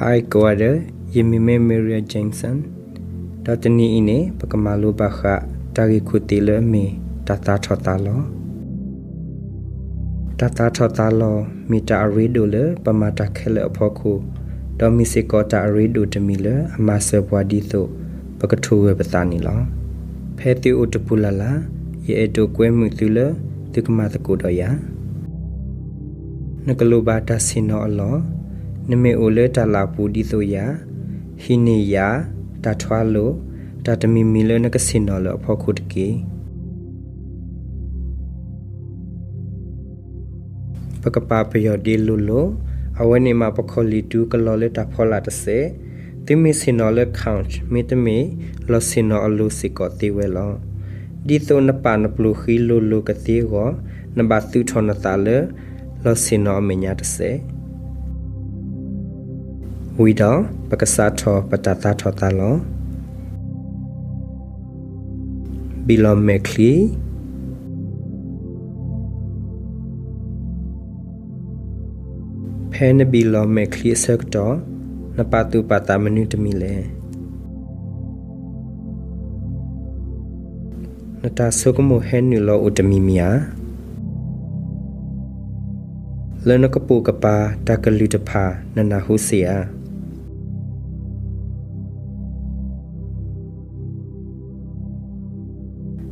Hi Gwader Yemi Maria Jameson ဒတနီအင်းနေပကမာလိုဘခတာဂီခုတီလမီတတာထောတာလောတတာထောတာလောမီတာရီဒိုလပမာတာခဲလအဖို့ခုဒေါ်မီစီကောတာရီဒိုတမီလအမဆဘွာဒီသို့ပကထူဝေပတာနီလောဖဲတီအိုတပူလာလာယေအတိုကွဲမှုသူလဒီကမာတကူတော့ယာနကလိုဘာတာစင်နောအလော နမေအိုလေတာလာပူဒီဆိုယာဟိနေယာတာထွာလိုတာတမီမီလနကစင်နောလအဖို့ခုတကေပကပပယောဒီလူလိုအဝနေမှာပခေါလီတူကလောလေတာဖောလာတစေတိမီစင်နောလခေါန့်မီတမီလောစင်နောအလူစီကောတီဝဲလောဒီသောနပါနပလူခီလိုလိုကတိကိုနဘသူထောနတာလေလောစင်နောမညာတစေ ဝီတော့ပကစားထောပတတာထောတာလောဘီလောမက်ခလီဖဲနဘီလောမက်ခလီဆက်တော့နပတူပတာမနုတမီလေနတာဆုကမဟဲနူလောဥတမီမီယာလနကပူကပါတကလူတဖာနနာဟုစီယာ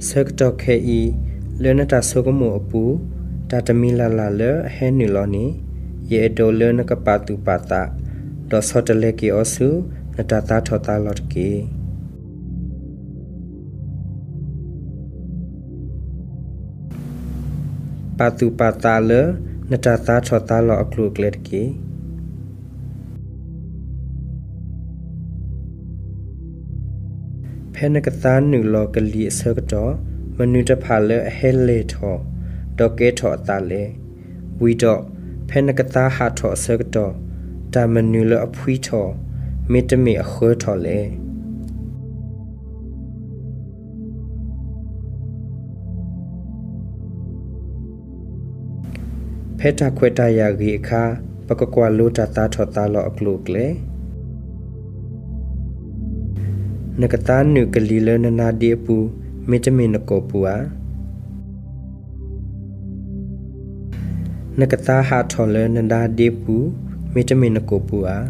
ဆက်တော့ခဲဤလနတာဆုကမအပူတာတမီလာလာလဟဲနူလောနီယေတိုလနကပါတူပါတာဒေါ်စောတလေကီအဆူနတာတာထောတာလော့ကီပါတူပါတာလနတာတာထောတာလော့အကလုကလက်ကီ ဖဲနကတာနူလောကလီအစကတော့မနုတဖာလဟဲလေထောဒေါကေထောအတာလေဝီတော့ဖဲနကတာဟာထောအစကတော့တာမနူလအဖွီထောမေတ္တမေအခွေထောလေဖက်တာခွေတာယာဂီအခါပကကွာလိုတာတာထောတာလောအကလုကလေ နကတာနုကလီလနနာဒီပူမေတ္တမေနကိုပူအာနကတာဟာထောလနနာဒီပူမေတမေနကိုပူအား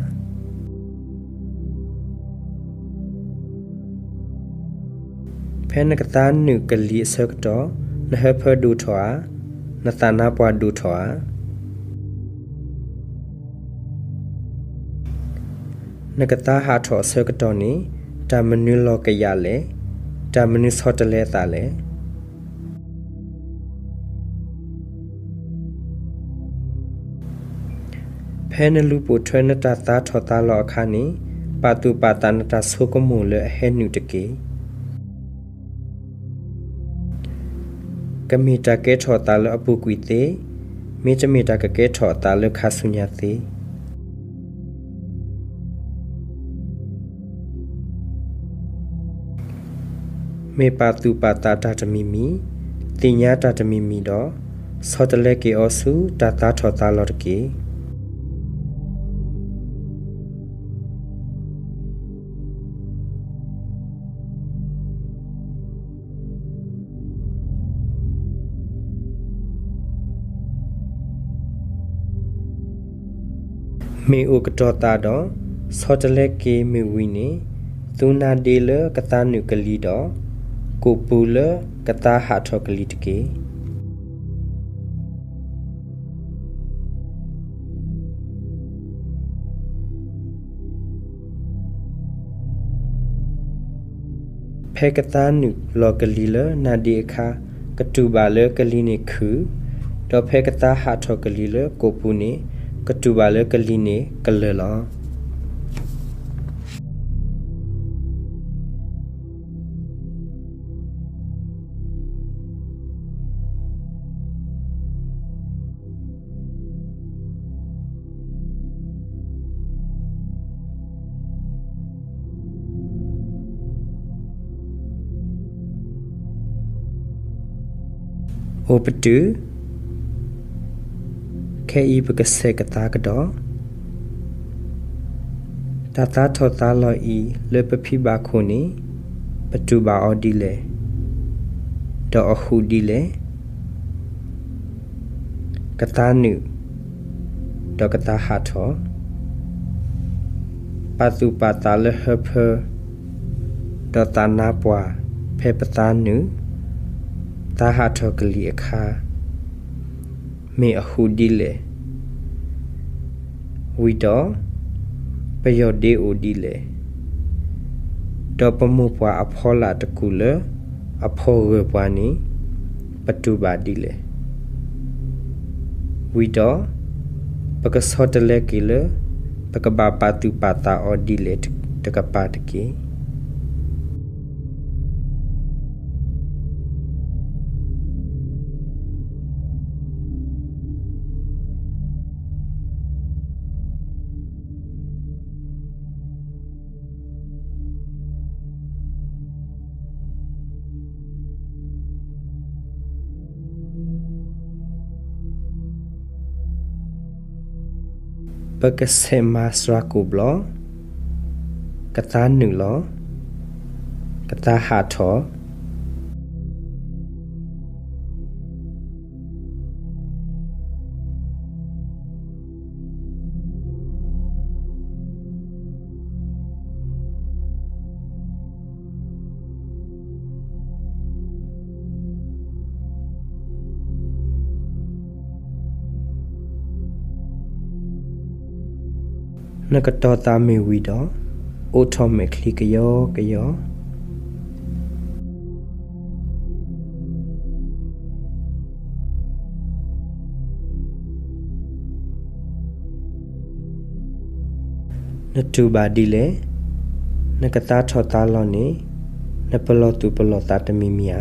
ဖဲနကတာနုကလီဆက်တော့နဟဖဒူထွာနတနာပွားဒူထွာနကတာဟာထောဆက်တော့နီ တာမနုလောကရလေတာမနုဆော့တလဲတာလေဖဲနလူပိုထွဲနတာတာထောတာလောအခါနီပါတူပါတနတာဆုကမူလဟဲနုတကေကမီတာကဲထောတာလအပူကွီတေမေချမီတာကကဲထောတာလခါဆုညာတေ မေပါတူပါတာတာတမီမီတင်ညာတာတမီမီတော့စောတလက်ကေအောစုတာတာထောတာလောတကေမေအိုကတော်တာတော့စောတလက်ကေမေဝီနေသူနာဒေလကတာနုကလီတော့ ကိုပူလကတာဟာထောကလီတကေဖဲကတာနုလောကလီလနာဒီအခါကတူပါလကလီနေခုတော့ဖဲကတာဟာထောကလီလကိုပူနေကတူပါလေကလီနေကလလာ အိုပတူခဲဤပကဆေကတာကတော့တာတာထောတာလောဤလေပဖိဘာခုန်ပတူဘာအော်ဒီလေဒေါ်အခုဒီလေကတာနုဒေါ်ကတာဟာထောပတုပတာလဟဖဒေါ်တာနာပွားဖေပတာနု တာဟာထောကလီအခါမေအခုဒီလေဝီတော့ပယောဒေအိုဒီလေတော့ပမှုပွားအဖောလာတကူလေအဖောရပွားနီပတူပါဒီလေဝီတော့ပကစောတလေကီလေပကဘာပါတူပါတာအော်ဒီလေတကပါတကီ Pagkasema sraku blo Kata nu lo Kata ha tho နကတော်တာ မေဝီတော့အိုတိုမက်လီကယောကယောနတူဘာဒီလေနကတာထောတာလောနေနပလောတူပလောတာတမီမီယာ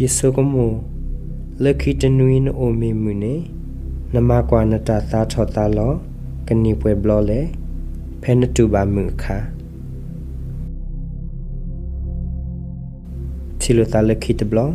ယေဆုကမူလက်ခိတနွေးနိုမီမူနေ နမကွာနတာသာထောတာလောကနိပွဲဘလောလေဖဲနတူပါမှုခါချီလိုတာလက်ခိတဘလော